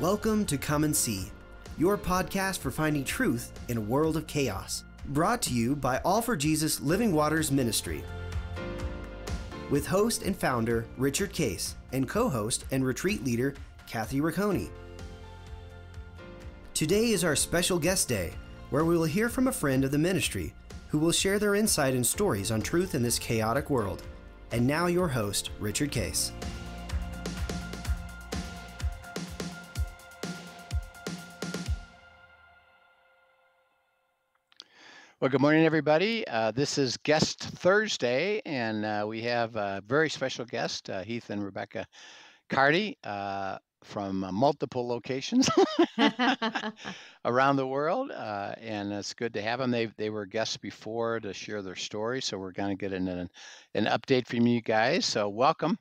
Welcome to Come and See, your podcast for finding truth in a world of chaos. Brought to you by All for Jesus Living Waters Ministry. With host and founder Richard Case and co host and retreat leader Kathy Ricconi. Today is our special guest day, where we will hear from a friend of the ministry who will share their insight and stories on truth in this chaotic world. And now, your host, Richard Case. Well, good morning, everybody. Uh, this is Guest Thursday, and uh, we have a very special guest, uh, Heath and Rebecca Cardy, uh, from uh, multiple locations around the world, uh, and it's good to have them. They they were guests before to share their story, so we're going to get an, an an update from you guys. So welcome,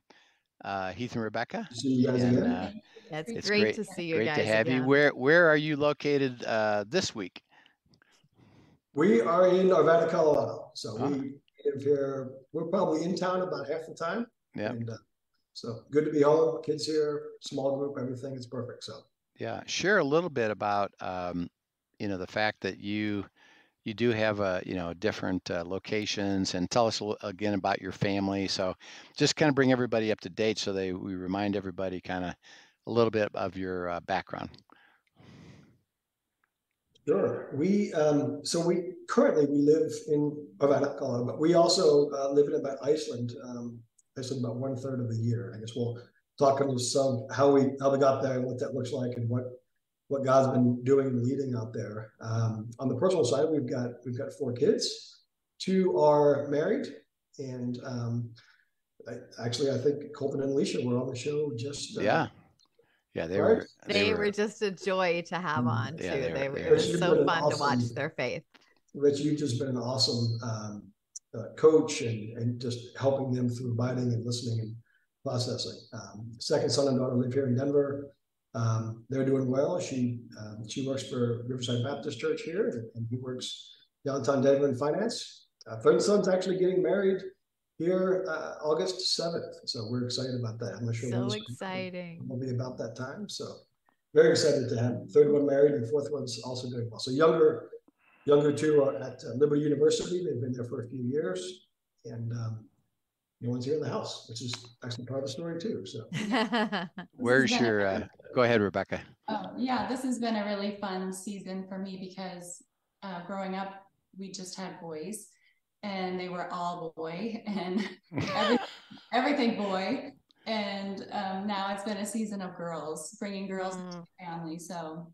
Heath and Rebecca. See you guys And, again. It's, It's great, great- to see you Great guys to have you. Where where are you located this week? We are in Arvada, Colorado. So Ah. we live here. We're probably in town about half the time. Yeah. And uh, so good to be home. Kids here, small group, everything is perfect. So Yeah, share a little bit about um, you know the fact that you you do have a you know different uh, locations and tell us again about your family. So just kind of bring everybody up to date so they we remind everybody kind of a little bit of your uh, background. Sure. We um, so we currently we live in Arvada, Colorado, but we also uh, live in about Iceland. Um, Iceland about one third of the year. I guess we'll talk into some how we how we got there and what that looks like and what what God's been doing and leading out there. Um, on the personal side, we've got we've got four kids. Two are married, and um, I, actually, I think Colton and Alicia were on the show just uh, Yeah, yeah, they right? were They, were, just a joy to have Mm, on too. yeah, they they were- were, they it were. was so been fun to watch their faith. Rich, you've just been an awesome um, uh, coach and, and just helping them through abiding and listening and processing. Um, second son and daughter live here in Denver. Um, they're doing well. She um, she works for Riverside Baptist Church here, and, and he works downtown Denver in finance. Uh, third son's actually getting married here uh, August seventh, so we're excited about that. I'm not sure when So this exciting. will be about that time. So very excited to have him. Third one married, and fourth one's also doing well. So younger, younger two are at uh, Liberty University. They've been there for a few years, and um, no one's here in the house, which is actually part of the story too. So Where's been a your? Uh, go ahead, Rebecca. Oh, yeah, this has been a really fun season for me because uh, growing up, we just had boys and they were all boy and every, everything boy. And um, now it's been a season of girls, bringing girls into Mm, the family. So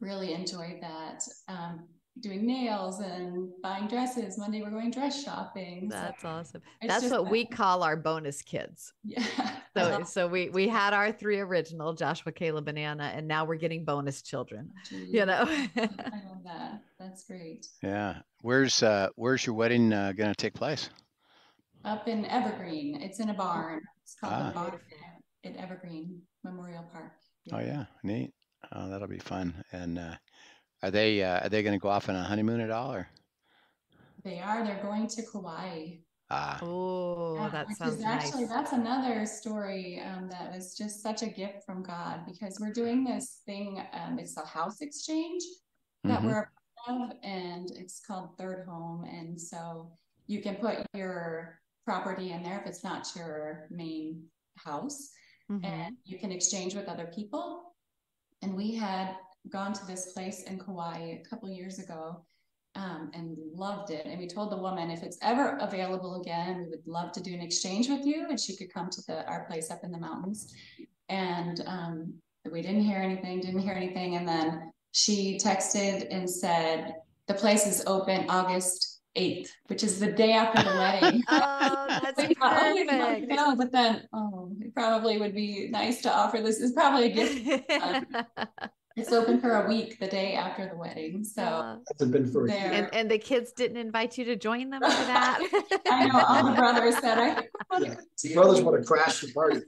really enjoyed that. Um, doing nails and buying dresses. Monday we're going dress shopping. So That's awesome. That's what we call our bonus kids. yeah. So, so we we had our three original, Joshua, Caleb, Banana, and now we're getting bonus children. You know. I love that. That's great. Yeah, where's uh, where's your wedding uh, going to take place? Up in Evergreen. It's in a barn. It's called Ah. the barn at Evergreen Memorial Park. Oh yeah, neat. Oh, that'll be fun. And uh, are they uh, are they going to go off on a honeymoon at all, or? They are. They're going to Kauai. Ah, oh, Yeah, that which sounds is actually nice. that's another story um, that was just such a gift from God because we're doing this thing. Um, it's a house exchange that mhm. we're a part of, and it's called Third Home. And so you can put your property in there if it's not your main house. Mhm. and you can exchange with other people. And we had gone to this place in Kauai a couple years ago um, and loved it. And we told the woman if it's ever available again, we would love to do an exchange with you, and she could come to the our place up in the mountains. And um, we didn't hear anything, didn't hear anything, and then she texted and said the place is open August. 8th, which is the day after the wedding. Oh, that's We thought, we'd perfect. go, but then, oh, it probably would be nice to offer this. Is probably a gift. It's open for a week, the day after the wedding. So Uh, hasn't been for a There. year. and and the kids didn't invite you to join them for that. I know all the brothers said I. Yeah. The brothers want to crash the party.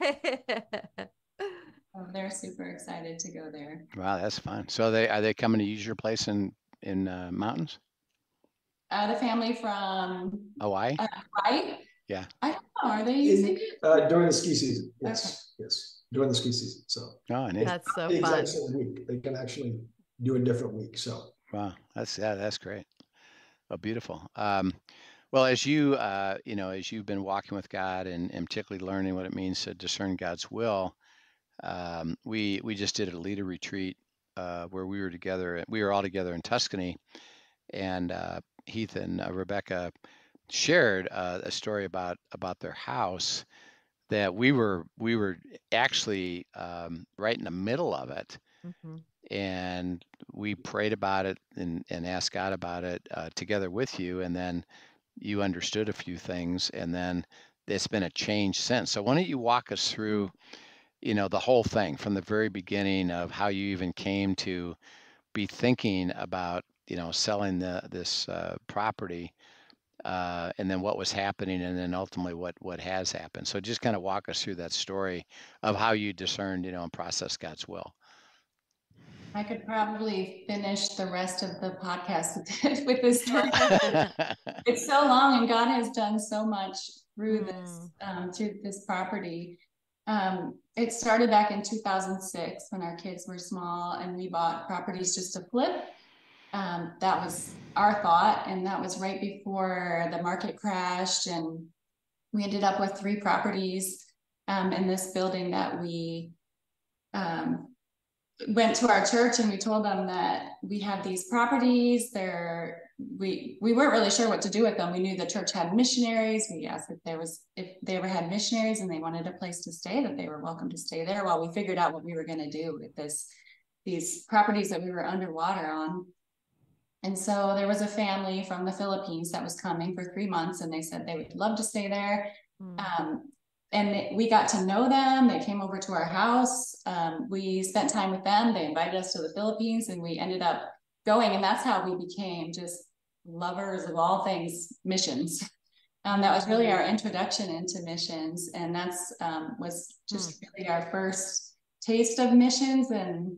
Oh, they're super excited to go there. Wow, that's fun. So they are they coming to use your place in in uh, mountains, Uh, the family from Hawaii? uh, Hawaii. Yeah. I don't know. Are they using it? Uh, during the ski season, yes, yes. During the ski season. So Oh, neat. That's so the fun. exact same week. They can actually do a different week. So Wow, that's yeah, that's great. Oh, beautiful. Um, well, as you uh, you know, as you've been walking with God and, and particularly learning what it means to discern God's will, um, we we just did a leader retreat uh, where we were together. We were all together in Tuscany, and uh, Heath and uh, Rebecca shared uh, a story about about their house that we were we were actually um, right in the middle of it Mhm. and we prayed about it and, and asked God about it uh, together with you. And then you understood a few things, and then it's been a change since. So why don't you walk us through, you know, the whole thing from the very beginning of how you even came to be thinking about, you know, selling the this uh, property, uh, and then what was happening, and then ultimately what what has happened. So just kind of walk us through that story of how you discerned, you know, and processed God's will. I could probably finish the rest of the podcast with, with this story. it's so long, and God has done so much through this um, through this property. Um, it started back in 2006 when our kids were small, and we bought properties just to flip. Um, that was our thought, and that was right before the market crashed, and we ended up with three properties um, in this building that we um, went to our church and we told them that we had these properties. They're we we weren't really sure what to do with them. We knew the church had missionaries. We asked if there was if they ever had missionaries and they wanted a place to stay that they were welcome to stay there while we figured out what we were going to do with this these properties that we were underwater on and so there was a family from the philippines that was coming for three months and they said they would love to stay there Mm. um, and they- we got to know them. They came over to our house. Um, we spent time with them. They invited us to the Philippines, and we ended up going. And that's how we became just lovers of all things missions. Um, that was really our introduction into missions, and that's um, was just really our first taste of missions and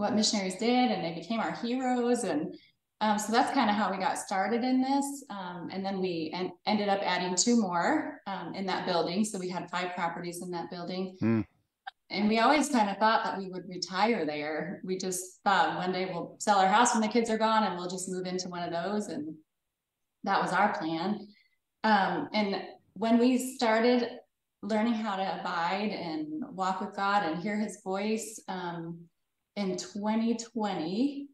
what missionaries did, and they became our heroes. And um, so that's kind of how we got started in this. Um, and then we en- ended up adding two more um, in that building. So we had five properties in that building. Hmm. And we always kind of thought that we would retire there. We just thought one day we'll sell our house when the kids are gone and we'll just move into one of those. And that was our plan. Um, and when we started learning how to abide and walk with God and hear his voice um, in 2020,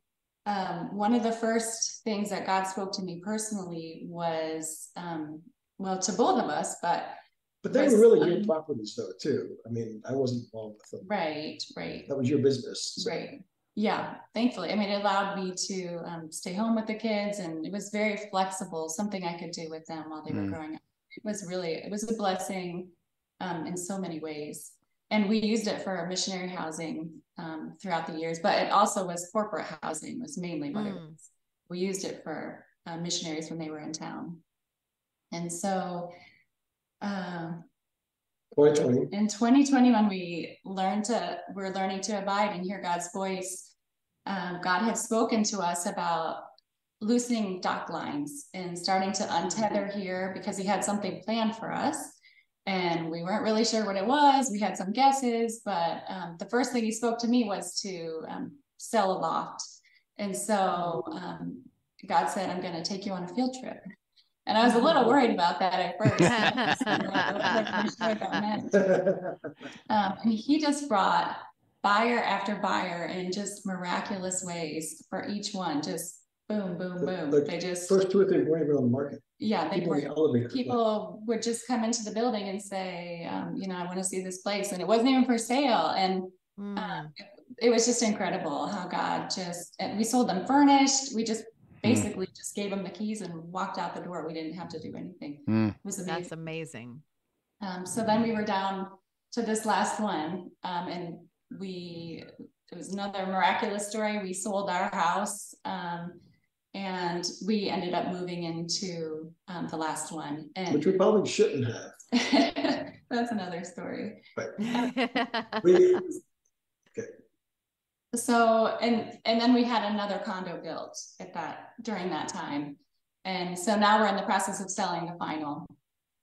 um, one of the first things that God spoke to me personally was, um, well, to both of us, but but they Was, were really your um, properties though too. I mean, I wasn't involved with them. right, right, That was your business. so- right. Yeah, thankfully. I mean, it allowed me to um, stay home with the kids and it was very flexible, something I could do with them while they were Mm. growing up. It was really, it was a blessing um, in so many ways. And we used it for our missionary housing um, throughout the years, but it also was corporate housing was mainly what it Mm. was. We used it for uh, missionaries when they were in town. And so um, 2020. in 2021, we learned to we're learning to abide and hear god's voice um, god had spoken to us about loosening dock lines and starting to untether here because he had something planned for us and we weren't really sure what it was we had some guesses but um, the first thing he spoke to me was to um, sell a loft and so um, god said i'm going to take you on a field trip and i was a little worried about that at first I wasn't sure what that. Um, and he just brought buyer after buyer in just miraculous ways for each one. Just boom, boom, The- boom. the They just, First two or three weren't even on the market. Yeah, they People in the were. elevator. People would just come into the building and say, um, you know, I want to see this place, and it wasn't even for sale. And Mm. um, it was just incredible how God just. And we sold them furnished. We just basically just gave them the keys and walked out the door. We didn't have to do anything. Hmm. It was amazing. That's amazing. Um, so then we were down to this last one, um, and we, it was another miraculous story. We sold our house, um, and we ended up moving into, um, the last one. Which we probably shouldn't have. that's another story. We, So, and, and then we had another condo built at that, during that time. And so now we're in the process of selling the final,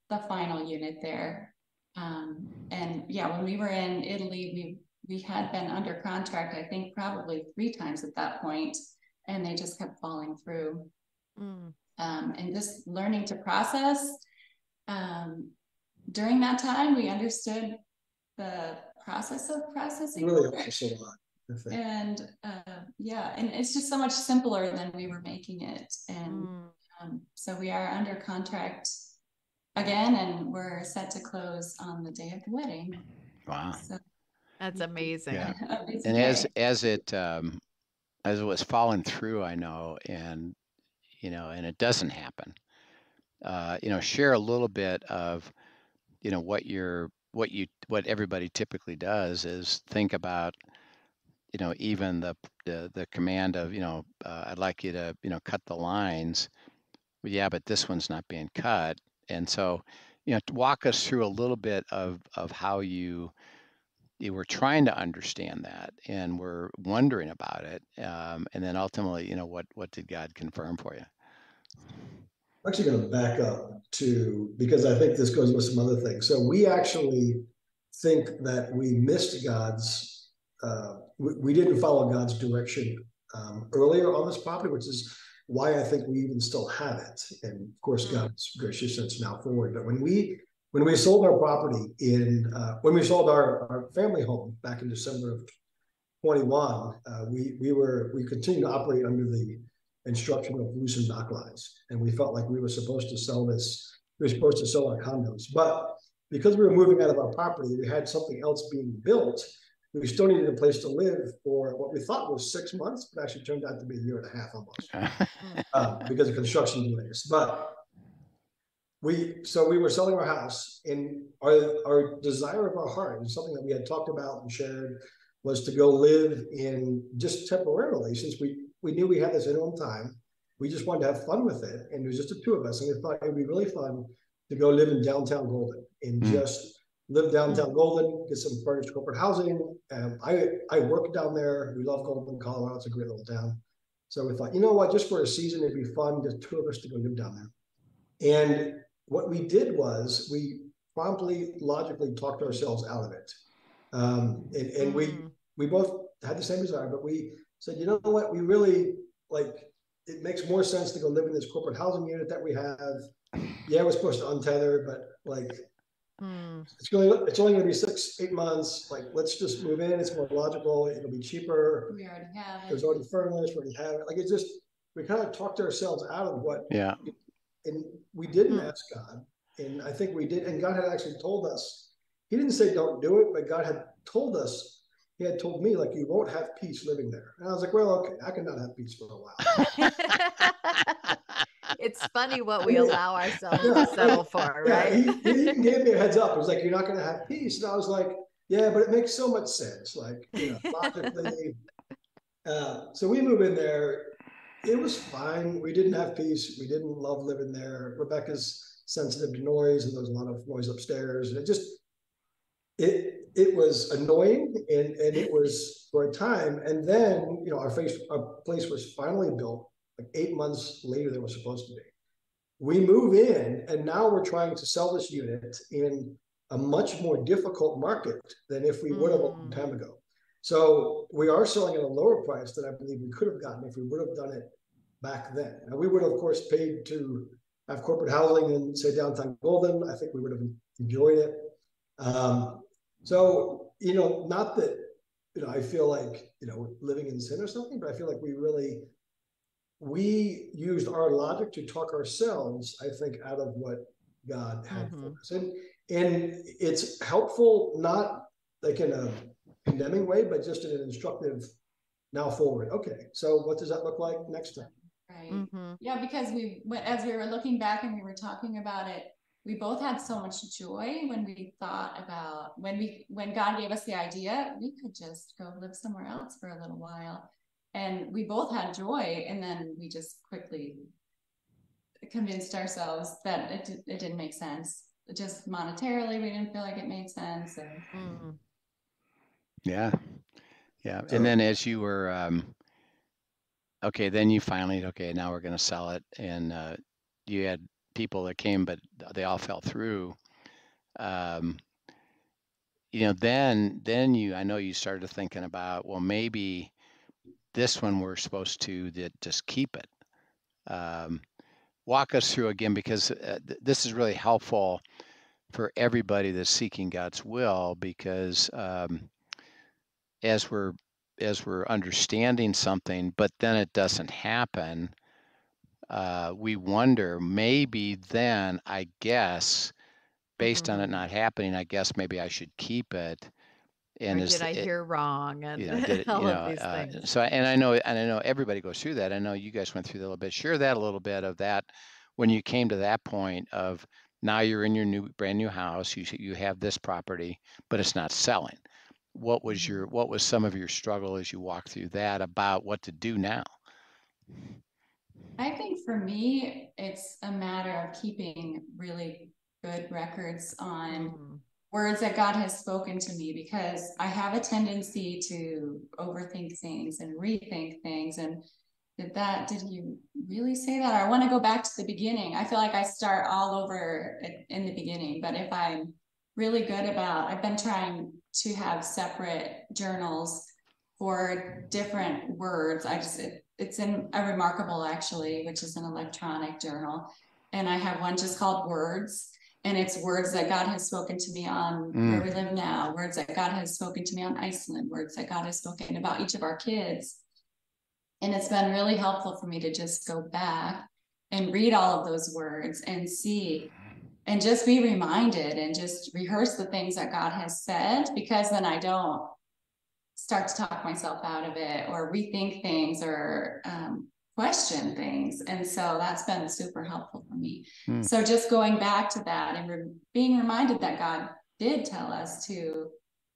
the final unit there. Um, and and yeah, when we were in Italy, we we had been under contract, I think probably three times at that point, and they just kept falling through. Mm. Um, and just learning to process. Um, during that time, we understood the process of processing. Really helps a lot. And uh, yeah, and it's just so much simpler than we were making it. And mm. um, so we are under contract again, and we're set to close on the day of the wedding. Wow. So, That's amazing. Yeah. and as as it um, as it was falling through, I know, and you know, and it doesn't happen. Uh, you know, share a little bit of, you know, what you're what you what everybody typically does is think about you know even the the, the command of you know uh, i'd like you to you know cut the lines well, yeah but this one's not being cut and so you know walk us through a little bit of of how you were trying to understand that and we're wondering about it um, and then ultimately you know what what did god confirm for you I'm actually going to back up to because I think this goes with some other things. So we actually think that we missed God's, uh, we, we, didn't follow God's direction um, earlier on this property, which is why I think we even still have it. And of course, mm. God's gracious since now forward. But when we when we sold our property in uh, when we sold our, our family home back in December of 21, uh, we we were we continued to operate under the instruction of loosened dock lines. And we felt like we were supposed to sell this, we were supposed to sell our condos. But because we were moving out of our property, we had something else being built. We still needed a place to live for what we thought was six months, but actually turned out to be a year and a half almost uh, because of construction delays. But we so we were selling our house, and our our desire of our heart and something that we had talked about and shared was to go live in just temporarily since we we knew we had this interim time. We just wanted to have fun with it. And it was just the two of us. And we thought it'd be really fun to go live in downtown Golden and mm. just live downtown mm. Golden, get some furnished corporate housing. Um, I, I work down there. We love Golden, Colorado. It's a great little town. So we thought, you know what, just for a season, it'd be fun, just two of us to go live down there. And what we did was we promptly, logically talked ourselves out of it. Um, and, and we mm. we both had the same desire, but we said, you know what, we really like it makes more sense to go live in this corporate housing unit that we have. Yeah, we're supposed to untether, but like mm. it's going it's only going to be six eight months. Like let's just move in. It's more logical. It'll be cheaper. We already have it. There's already furnished. We already have it. Like it's just we kind of talked ourselves out of what. Yeah. And we didn't mm. ask God, and I think we did. And God had actually told us. He didn't say don't do it, but God had told us he had told me like you won't have peace living there. And i was like well okay i cannot have peace for a while. It's funny what we allow ourselves yeah, to settle for right yeah, he, he, even gave me a heads up. It was like you're not going to have peace. And i was like yeah but it makes so much sense. Like you know logically. Uh, so we move in there it was fine. We didn't have peace. We didn't love living there. Rebecca's sensitive to noise and there was a lot of noise upstairs and it just it it was annoying and and it was for a time and then you know our face our place was finally built like eight months later than it was supposed to be. We move in and now we're trying to sell this unit in a much more difficult market than if we would have a long mm. time ago so we are selling at a lower price than i believe we could have gotten if we would have done it back then now we would have of course paid to have corporate housing in say downtown golden i think we would have enjoyed it um, so, you know, not that, you know, I feel like, you know, living in sin or something, but I feel like we really, we used our logic to talk ourselves, I think, out of what God had mm-hmm. for us. And, and it's helpful, not like in a condemning way, but just in an instructive now forward. Okay, so what does that look like next time? Right. Mm-hmm. Yeah, because we, as we were looking back and we were talking about it, we both had so much joy when we thought about when we when God gave us the idea, we could just go live somewhere else for a little while. And we both had joy, and then we just quickly convinced ourselves that it, it didn't make sense. Just monetarily, we didn't feel like it made sense. And... Mm. Yeah, yeah. And then as you were, um, okay, then you finally, okay, now we're going to sell it, and uh, you had people that came, but they all fell through. Um, you know, then then you I know you started thinking about well maybe this one we're supposed to that just keep it. Um, walk us through again because uh, th- this is really helpful for everybody that's seeking God's will because um, as we're as we're understanding something, but then it doesn't happen, uh, we wonder maybe then I guess based on it Mhm. not happening, I guess maybe I should keep it. And Or is did I it, hear wrong? And you know, did it, you know, of these uh, things. so and I know and I know everybody goes through that. I know you guys went through that a little bit. Share that a little bit of that when you came to that point of now you're in your new brand new house. You you have this property, but it's not selling. What was Mhm. your what was some of your struggle as you walked through that about what to do now? I think for me, it's a matter of keeping really good records on Mm. words that God has spoken to me because I have a tendency to overthink things and rethink things. And did that, did you really say that? I want to go back to the beginning. I feel like I start all over in the beginning, but if I'm really good about, I've been trying to have separate journals for different words. I just, it, it's in a reMarkable actually, which is an electronic journal. And I have one just called words and it's words that God has spoken to me on Mm. where we live now, words that God has spoken to me on Iceland, words that God has spoken about each of our kids. And it's been really helpful for me to just go back and read all of those words and see and just be reminded and just rehearse the things that God has said because then I don't start to talk myself out of it or rethink things or um, question things. And so that's been super helpful for me. Hmm. So just going back to that and re- being reminded that God did tell us to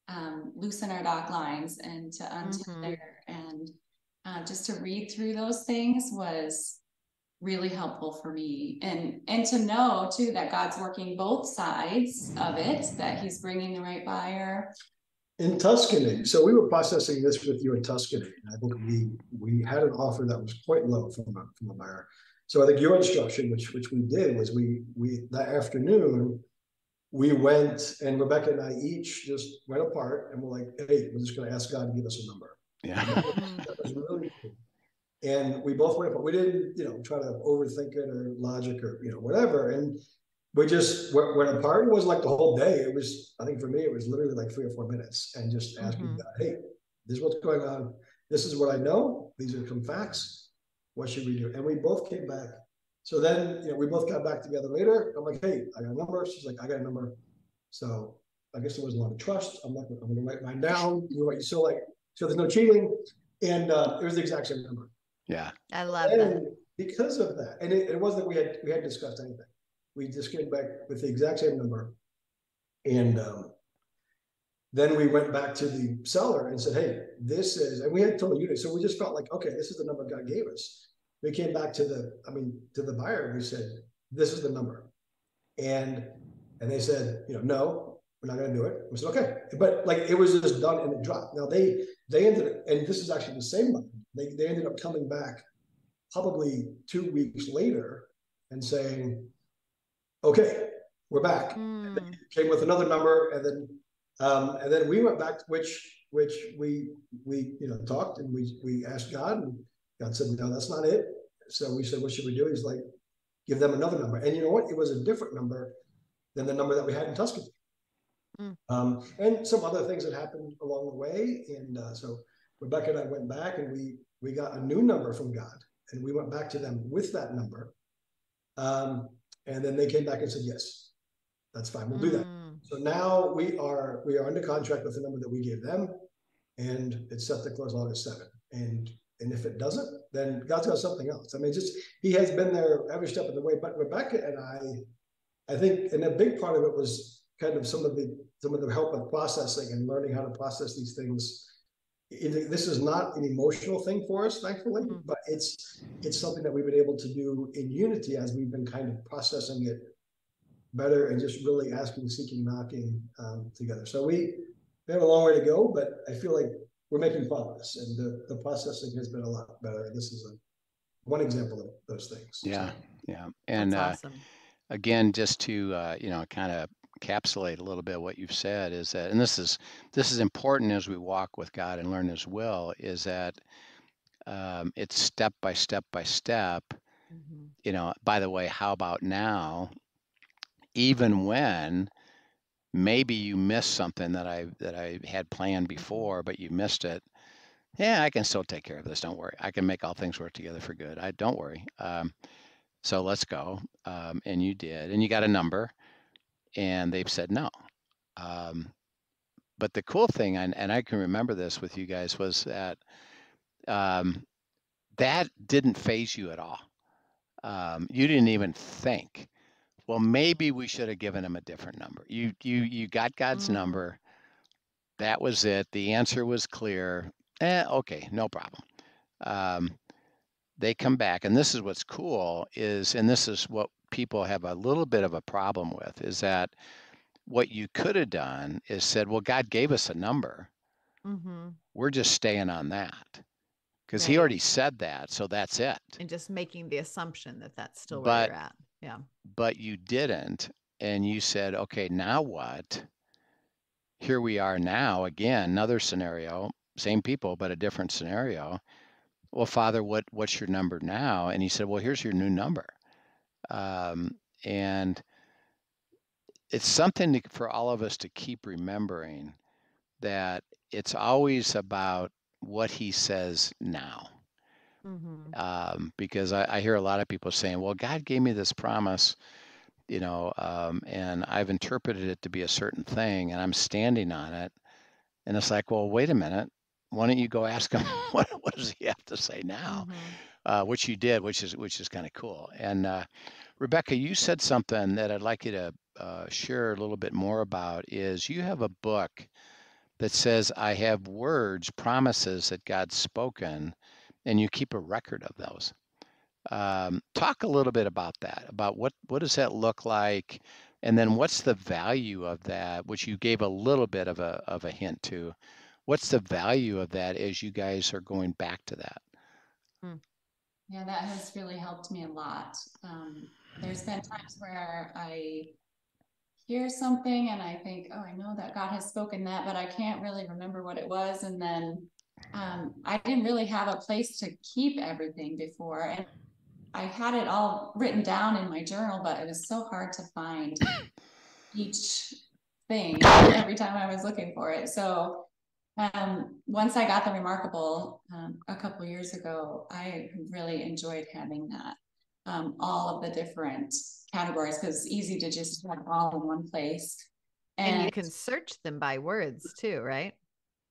um, loosen our dock lines and to untether and uh, just to read through those things was really helpful for me and and to know too that god's working both sides of it that he's bringing the right buyer In Tuscany, so we were processing this with you in Tuscany, and I think we, we had an offer that was quite low from a, from a buyer. So I think your instruction, which, which we did, was we, we, that afternoon, we went and Rebecca and I each just went apart and we're like, hey, we're just gonna ask God to give us a number. Yeah. That was really cool. And we both went, but we didn't, you know, try to overthink it or logic or, you know, whatever. And we just went, went apart. It was like the whole day. It was, I think for me, it was literally like three or four minutes and just asking Mhm. God, hey, this is what's going on. This is what I know. These are some facts. What should we do? And we both came back. So then, you know, we both got back together later. I'm like, hey, I got a number. She's like, I got a number. So I guess there wasn't a lot of trust. I'm like, I'm gonna write mine down. You know what so like, so there's no cheating. And uh, it was the exact same number. Yeah. I love that. Because of that, and it, it wasn't that we had we had discussed anything. We just came back with the exact same number. And um, then we went back to the seller and said, hey, this is, and we had total unit. So we just felt like, okay, this is the number God gave us. We came back to the, I mean, to the buyer, and we said, this is the number. And and they said, you know, no, we're not gonna do it. We said, okay. But like it was just done and it dropped. Now they they ended up, and this is actually the same month. They they ended up coming back probably two weeks later and saying, okay, we're back. Mm. Came with another number, and then um, and then we went back, which which we we you know talked and we we asked God, and God said, no, that's not it. So we said, what should we do? He's like, give them another number. And you know what? It was a different number than the number that we had in Tuscany. Mm. Um, and some other things that happened along the way. And uh, so Rebecca and I went back and we we got a new number from God, and we went back to them with that number. Um, and then they came back and said, yes, that's fine. We'll do that. Mm. So now we are we are under contract with the number that we gave them, and it's set to close August seventh. And and if it doesn't, then God's got something else. I mean, just He has been there every step of the way. But Rebecca and I, I think, and a big part of it was kind of some of the some of the help with processing and learning how to process these things. It, this is not an emotional thing for us, thankfully, Mhm. but it's it's something that we've been able to do in unity as we've been kind of processing it better and just really asking, seeking, knocking um, together. So we, we have a long way to go, but I feel like we're making progress and the, the processing has been a lot better. This is a one example of those things. Yeah. Yeah. And uh, That's awesome. again, just to uh, you know, kind of encapsulate a little bit what you've said is that, and this is this is important as we walk with God and learn His will, is that um, it's step by step by step. Mm-hmm. You know, by the way, how about now? Even when maybe you missed something that I that I had planned before, but you missed it. Yeah, I can still take care of this. Don't worry. I can make all things work together for good. I don't worry. Um, so let's go. Um, and you did, and you got a number, and they've said no. Um, but the cool thing, and, and I can remember this with you guys, was that um, that didn't phase you at all. Um, you didn't even think, well, maybe we should have given him a different number. You you you got God's Mm. number. That was it. The answer was clear. Eh, okay, no problem. Um, they come back, and this is what's cool is, and this is what people have a little bit of a problem with, is that what you could have done is said, well, God gave us a number. Mm-hmm. We're just staying on that because he already said that, so that's it. And just making the assumption that that's still where But- you're at. Yeah. but you didn't and you said okay now what here we are now again another scenario same people but a different scenario well father what what's your number now and he said well here's your new number um, and it's something to, for all of us to keep remembering that it's always about what he says now Mm-hmm. um, because I, I hear a lot of people saying, "Well, God gave me this promise, you know, um, and I've interpreted it to be a certain thing, and I'm standing on it." And it's like, well, wait a minute. Why don't you go ask him what what does he have to say now? Mhm. Uh, which you did, which is which is kind of cool. And uh, Rebecca, you said something that I'd like you to uh, share a little bit more about. Is you have a book that says, "I have words, promises that God's spoken." and you keep a record of those. Um, talk a little bit about that. About what what does that look like, and then what's the value of that? Which you gave a little bit of a of a hint to. What's the value of that as you guys are going back to that? Yeah, that has really helped me a lot. Um, there's been times where I hear something and I think, oh, I know that God has spoken that, but I can't really remember what it was. And then um, I didn't really have a place to keep everything before. And I had it all written down in my journal, but it was so hard to find each thing every time I was looking for it. So um, once I got the Remarkable um, a couple years ago, I really enjoyed having that. Um, all of the different categories because it's easy to just have all in one place. And, you can search them by words too, right?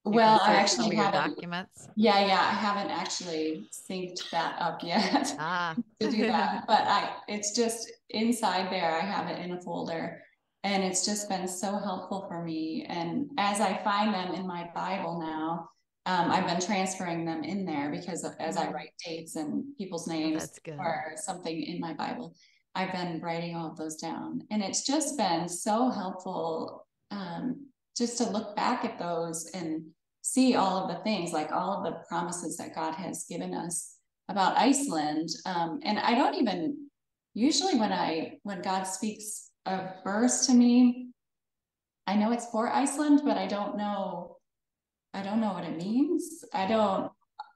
You well, I actually haven't. documents. Yeah, yeah, I haven't actually synced that up yet Ah, to do that, but I it's just inside there. I have it in a folder, and it's just been so helpful for me. And as I find them in my Bible now, um, I've been transferring them in there because as I Mhm. write dates and people's names or something in my Bible, I've been writing all of those down. And it's just been so helpful um, just to look back at those and see all of the things, like all of the promises that God has given us about Iceland. Um, and I don't even usually when I when God speaks a verse to me, I know it's for Iceland, but I don't know I don't know what it means. I don't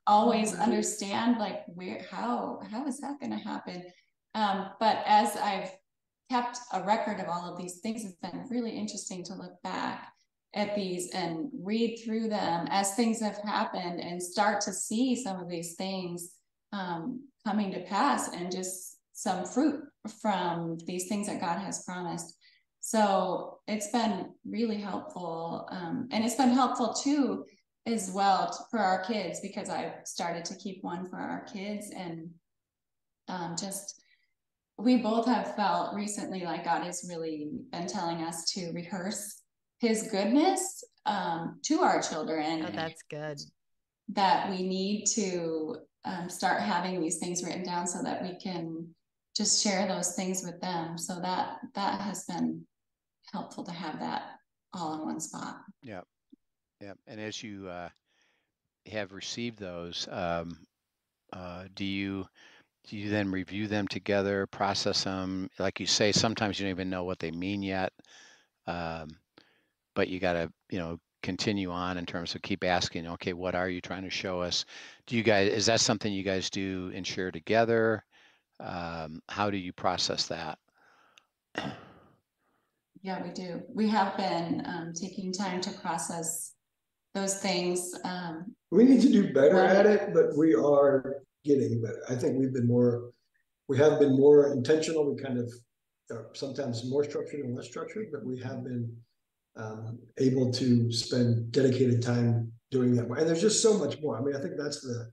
always understand like where how how is that going to happen? Um, but as i've kept a record of all of these things it's been really interesting to look back at these and read through them as things have happened and start to see some of these things um, coming to pass and just some fruit from these things that god has promised so it's been really helpful um, and it's been helpful too as well for our kids because I've started to keep one for our kids and um, just we both have felt recently like God has really been telling us to rehearse His goodness um, to our children. Oh, that's good. that we need to um, start having these things written down so that we can just share those things with them. So that that has been helpful to have that all in one spot. Yeah, yeah. And as you uh, have received those, um, uh, do you do you then review them together, process them? Like you say, sometimes you don't even know what they mean yet. Um, but you got to, you know, continue on in terms of keep asking, okay, what are you trying to show us? Do you guys, is that something you guys do and share together? Um, how do you process that? Yeah, we do. We have been um, taking time to process those things. Um, We need to do better Right. at it, but we are getting better. I think we've been more, we have been more intentional. We kind of are sometimes more structured and less structured, but we have been um, able to spend dedicated time doing that. And there's just so much more. I mean, I think that's the, the-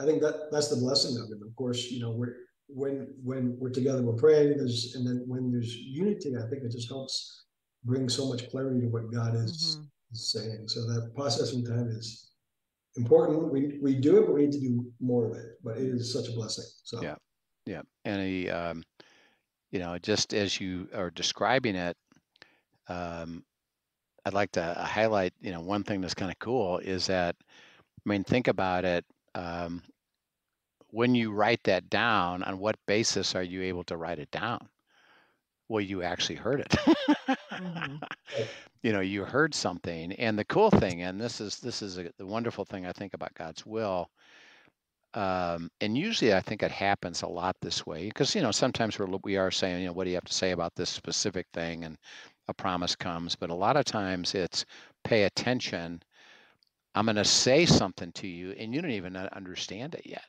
I think that that's the blessing of it. Of course, you know, we're when when we're together, we're praying. There's and then when there's unity, I think it just helps bring so much clarity to what God is Mhm. saying. So that processing time is important. We we do it, but we need to do more of it. But it is such a blessing. So Yeah. Yeah. Any, um, you know, just as you are describing it, um, I'd like to highlight, you know, one thing that's kind of cool is that, I mean, think about it. Um, when you write that down, on what basis are you able to write it down? Well, you actually heard it. Mhm. you know, you heard something, and the cool thing, and this is this is a, the wonderful thing I think about God's will. Um, and usually, I think it happens a lot this way because you know sometimes we're we are saying, you know, what do you have to say about this specific thing, and a promise comes, but a lot of times it's pay attention. I'm going to say something to you, and you don't even uh, understand it yet.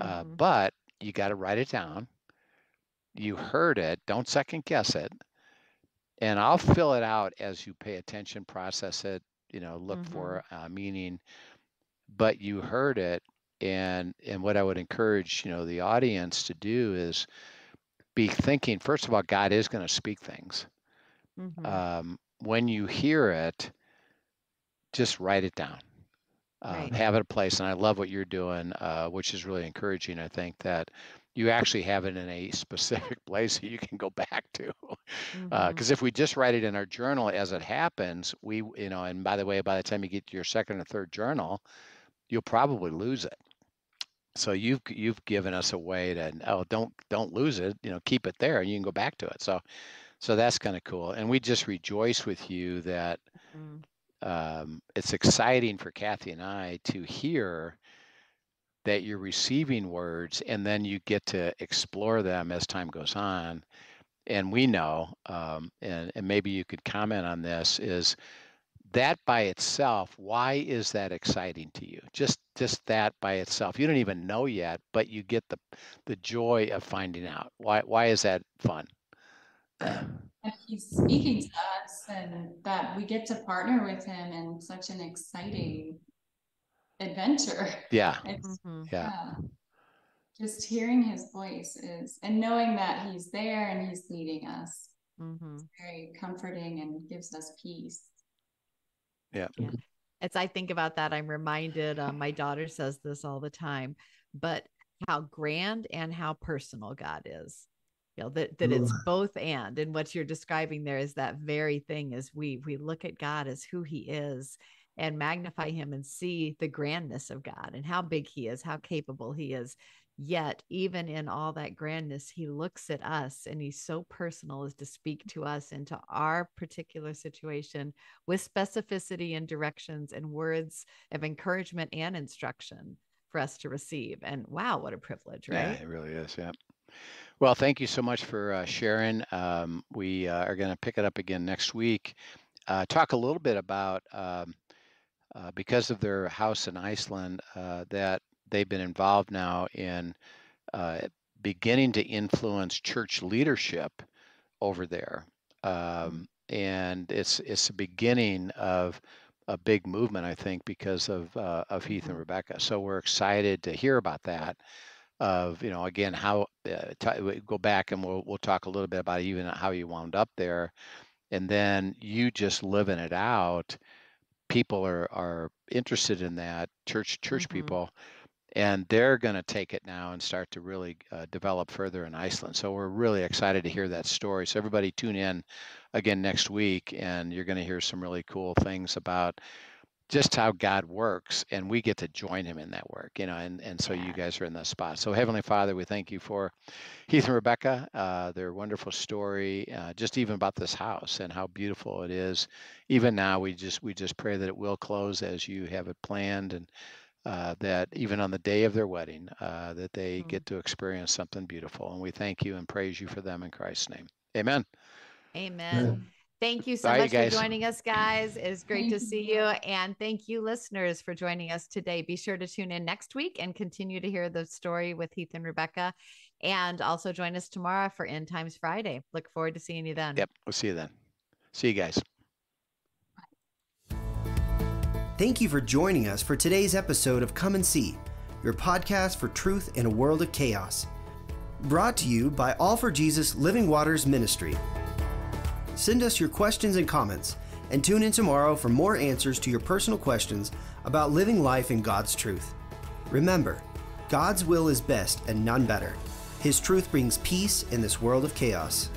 Uh, Mhm. but you got to write it down. You heard it. Don't second guess it. And I'll fill it out as you pay attention, process it, you know, look Mhm. for uh, meaning. But you heard it, and and what I would encourage, you know, the audience to do is be thinking. First of all, God is going to speak things. Mhm. Um, when you hear it, just write it down um, Right. have it a place. And I love what you're doing, uh, which is really encouraging. I think that you actually have it in a specific place that you can go back to. Because if we just write it in our journal as it happens, we, you know, and by the way, by the time you get to your second or third journal, you'll probably lose it. So you've you've given us a way to oh don't don't lose it you know keep it there and you can go back to it so so that's kind of cool and we just rejoice with you that Mhm. Um, it's exciting for Kathy and I to hear that you're receiving words and then you get to explore them as time goes on. And we know, um, and, and maybe you could comment on this, is that by itself, why is that exciting to you? Just just that by itself. You don't even know yet, but you get the the joy of finding out. Why why is that fun? and he's speaking to us and that we get to partner with him in such an exciting adventure. Yeah. It's Mhm. Yeah. yeah. Just hearing his voice is and knowing that he's there and he's leading us Mhm. very comforting and gives us peace. Yeah. As I think about that, I'm reminded, uh, my daughter says this all the time, but how grand and how personal God is. You know, that, that it's both and. And what you're describing there is that very thing is we we look at God as who he is and magnify him and see the grandness of God and how big he is, how capable he is. Yet, even in all that grandness, he looks at us and he's so personal as to speak to us into our particular situation with specificity and directions and words of encouragement and instruction for us to receive. And wow, what a privilege, Yeah, right? it really is. Yeah. Well, thank you so much for uh, sharing. Um, we uh, are going to pick it up again next week. Uh, talk a little bit about um, uh, because of their house in Iceland uh, that they've been involved now in uh, beginning to influence church leadership over there, um, and it's it's the beginning of a big movement, I think, because of uh, of Heath and Mhm. Rebecca. So we're excited to hear about that of you know again how uh, t- go back and we'll we'll talk a little bit about even how you wound up there and then you just living it out people are are interested in that church church Mhm. people and they're going to take it now and start to really uh, develop further in Iceland. So we're really excited to hear that story. So everybody tune in again next week, and you're going to hear some really cool things about just how God works, and we get to join Him in that work, you know. And and so Yeah. you guys are in that spot. So Heavenly Father, we thank you for Heath and Rebecca, uh, their wonderful story, uh, just even about this house and how beautiful it is. Even now, we just we just pray that it will close as you have it planned, and uh, that even on the day of their wedding, uh, that they Mm. get to experience something beautiful. And we thank you and praise you for them in Christ's name. Amen. Amen. Thank you so Bye, you much for joining us, guys. It's great to see you. And thank you, listeners, for joining us today. Be sure to tune in next week and continue to hear the story with Heath and Rebecca. And also join us tomorrow for End Times Friday. Look forward to seeing you then. Yep. We'll see you then. See you guys. Thank you for joining us for today's episode of Come and See, your podcast for truth in a world of chaos. Brought to you by All for Jesus Living Waters Ministry. Send us your questions and comments, and tune in tomorrow for more answers to your personal questions about living life in God's truth. Remember, God's will is best and none better. His truth brings peace in this world of chaos.